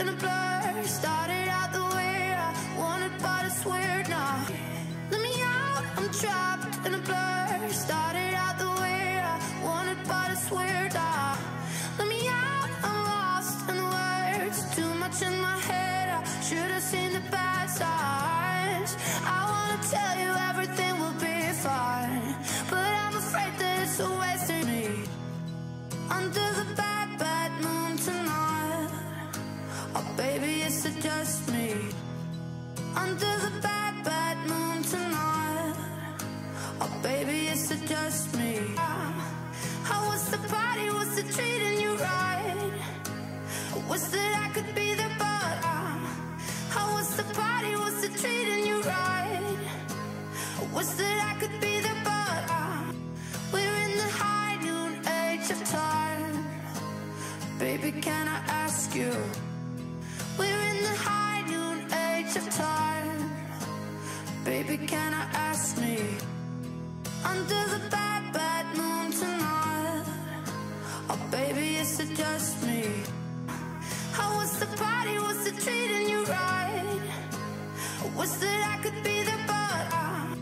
in a blur. Started out the way I wanted, but I swear now. Let me out, I'm trapped in a blur. Started out the way I wanted, but I swear now. Let me out, I'm lost in words. Too much in my head, Under the bad, bad moon tonight. Oh, baby, it's just me. How was the party? Was treating you right? Wish that I could be there, but the party? Was treating you right? Wish that I could be there, but we're in the high noon age of time. Baby, can I ask you? Is just me? How was the party? Was it treating you right? I wish that I could be there, but uh,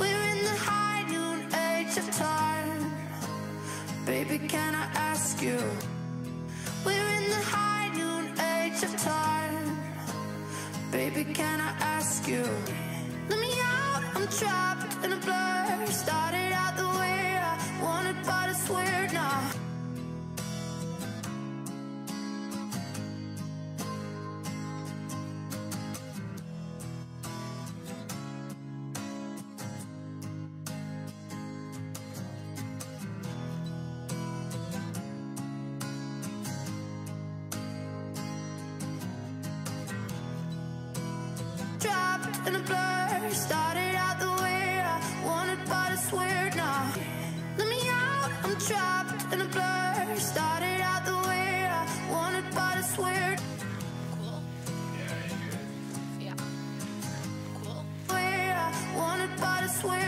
we're in the high noon age of time. Baby, can I ask you? We're in the high noon age of time. Baby, can I ask you? Let me out, I'm trapped in a blur. Started out the way I wanted but it's weird Let me out, I'm trapped in a blur. Started out the way I wanted but it's weird Way I wanted but it's weird